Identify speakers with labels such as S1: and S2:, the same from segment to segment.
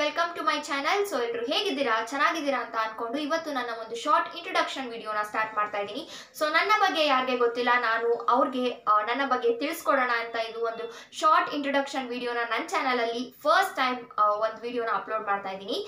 S1: Welcome to my channel so ಎಲ್ಲರೂ ಹೇಗಿದ್ದೀರಾ? ಚೆನ್ನಾಗಿದ್ದೀರಾ ಅಂತ ಅನ್ಕೊಂಡು ಇವತ್ತು ನನ್ನ ಒಂದು ಶಾರ್ಟ್ ಇಂಟ್ರೊಡಕ್ಷನ್ ವಿಡಿಯೋನ ಸ್ಟಾರ್ಟ್ ಮಾಡ್ತಾ ಇದ್ದೀನಿ. ಸೊ ನನ್ನ ಬಗ್ಗೆ ಯಾರಿಗೆ ಗೊತ್ತಿಲ್ಲ, ನಾನು ಅವ್ರಿಗೆ ನನ್ನ ಬಗ್ಗೆ ತಿಳಿಸ್ಕೊಡೋಣ ಅಂತ ಇದು ಒಂದು ಶಾರ್ಟ್ ಇಂಟ್ರೊಡಕ್ಷನ್ ವಿಡಿಯೋನ ನನ್ನ ಚಾನಲಲ್ಲಿ ಫಸ್ಟ್ ಟೈಮ್ ಒಂದು ವಿಡಿಯೋನ ಅಪ್ಲೋಡ್ ಮಾಡ್ತಾ ಇದ್ದೀನಿ.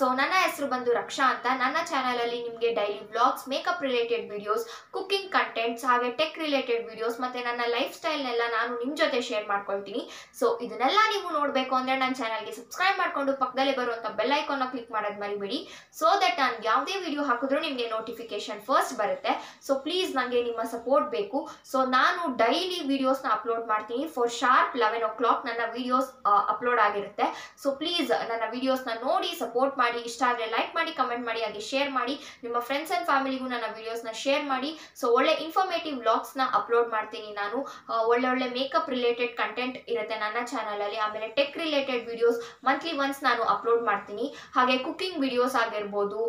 S1: ಸೊ ನನ್ನ ಹೆಸರು ಬಂದು ರಕ್ಷಾ ಅಂತ. ನನ್ನ ಚಾನಲಲ್ಲಿ ನಿಮಗೆ daily vlogs makeup related videos cooking contents ಹಾಗೆ ಟೆಕ್ ರಿಲೇಟೆಡ್ ವಿಡಿಯೋಸ್ ಮತ್ತೆ ನನ್ನ ಲೈಫ್ ಸ್ಟೈಲ್ನೆಲ್ಲ ನಾನು ನಿಮ್ಮ ಜೊತೆ ಶೇರ್ ಮಾಡ್ಕೊಳ್ತೀನಿ. ಸೊ ಇದನ್ನೆಲ್ಲ ನೀವು ನೋಡಬೇಕು ಅಂದರೆ ನನ್ನ ಚಾನಲ್ಗೆ ಸಬ್ಸ್ಕ್ರೈಬ್ ಮಾಡ್ಕೊಂಡು ಪಕ್ಕದಲ್ಲೇ ಬರುವಂತ ಬೆಲ್ನ ಕ್ಲಿಕ್ ಮಾಡೋದ್ ಮರಿಬೇಡಿ. ಸೊ ದಟ್ ನಾನು ಯಾವುದೇ ವಿಡಿಯೋ ಹಾಕಿದ್ರು ನಿಮಗೆ ನೋಟಿಫಿಕೇಶನ್ ಫಸ್ಟ್ ಬರುತ್ತೆ. ಸೊ ಪ್ಲೀಸ್ ನನಗೆ ನಿಮ್ಮ ಸಪೋರ್ಟ್ ಬೇಕು. ಸೊ ನಾನು ಡೈಲಿ ವಿಡಿಯೋಸ್ನ ಅಪ್ಲೋಡ್ ಮಾಡ್ತೀನಿ. For sharp eleven o'clock ನನ್ನ ವಿಡಿಯೋಸ್ ಅಪ್ಲೋಡ್ ಆಗಿರುತ್ತೆ. ಸೊ ಪ್ಲೀಸ್ ನನ್ನ ವಿಡಿಯೋಸ್ನ ನೋಡಿ ಸಪೋರ್ಟ್ ಮಾಡಿ. ಇಷ್ಟ ಆದರೆ ಲೈಕ್ ಮಾಡಿ ಕಮೆಂಟ್ ಮಾಡಿ, ಹಾಗೆ ಶೇರ್ ಮಾಡಿ. ನಿಮ್ಮ ಫ್ರೆಂಡ್ಸ್ ಆ್ಯಂಡ್ ಫ್ಯಾಮಿಲಿಗೂ ನನ್ನ ವಿಡಿಯೋಸ್ನ ಶೇರ್ ಮಾಡಿ. ಸೊ ಒಳ್ಳೆ ಇನ್ಫಾರ್ಮೇಟಿವ್ ವ್ಲಾಗ್ಸ್ನ ಅಪ್ಲೋಡ್ ಮಾಡ್ತೀನಿ ನಾನು. ಒಳ್ಳೆ ಒಳ್ಳೆ ಮೇಕಪ್ ರಿಲೇಟೆಡ್ ಕಂಟೆಂಟ್ ಇರುತ್ತೆ ನನ್ನ ಚಾನಲಲ್ಲಿ ಆಮೇಲೆ tech related videos monthly once ನಾನು ಅಪ್ಲೋಡ್ ಮಾಡ್ತೀನಿ. ಹಾಗೆ ಕುಕ್ಕಿಂಗ್ ವಿಡಿಯೋಸ್ ಆಗಿರ್ಬೋದು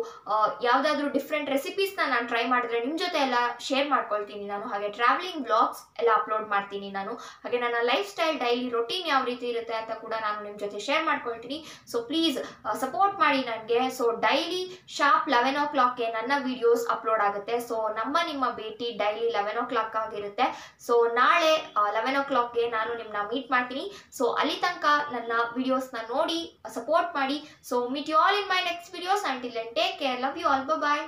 S1: ಯಾವುದಾದ್ರೂ ಡಿಫ್ರೆಂಟ್ ರೆಸಿಪೀಸ್ನ ನಾನು ಟ್ರೈ ಮಾಡಿದ್ರೆ ನಿಮ್ಮ ಜೊತೆ ಎಲ್ಲ ಶೇರ್ ಮಾಡ್ಕೊಳ್ತೀನಿ ನಾನು. ಹಾಗೆ ಟ್ರಾವೆಲಿಂಗ್ ಬ್ಲಾಗ್ಸ್ ಎಲ್ಲ ಅಪ್ಲೋಡ್ ಮಾಡ್ತೀನಿ ನಾನು. ಹಾಗೆ ನನ್ನ ಲೈಫ್ ಸ್ಟೈಲ್ ಡೈಲಿ ರೊಟೀನ್ ಯಾವ ರೀತಿ ಇರುತ್ತೆ ಅಂತ ಕೂಡ ನಾನು ನಿಮ್ಮ ಜೊತೆ ಶೇರ್ ಮಾಡ್ಕೊಳ್ತೀನಿ. ಸೊ ಪ್ಲೀಸ್ ಸಪೋರ್ಟ್ ಮಾಡಿ ನನಗೆ. ಸೊ ಡೈಲಿ ಶಾರ್ಪ್ ಲೆವೆನ್ ಓ ಕ್ಲಾಕ್ಗೆ ನನ್ನ ವಿಡಿಯೋಸ್ ಅಪ್ಲೋಡ್ ಆಗುತ್ತೆ. ಸೊ ನಮ್ಮ ನಿಮ್ಮ ಭೇಟಿ ಡೈಲಿ ಲೆವೆನ್ ಓ ಕ್ಲಾಕ್ ಆಗಿರುತ್ತೆ. ಸೊ ನಾಳೆ ಲೆವೆನ್ ಓ ಕ್ಲಾಕ್ಗೆ ನಾನು ನಿಮ್ಮನ್ನ ಮೀಟ್ ಮಾಡ್ತೀನಿ. ಸೊ ಅಲ್ಲಿ ತನಕ ನನ್ನ ವಿಡಿಯೋಸ್ನ ನೋಡಿ support ಮಾಡಿ so meet you all in my next videos until take care love you all bye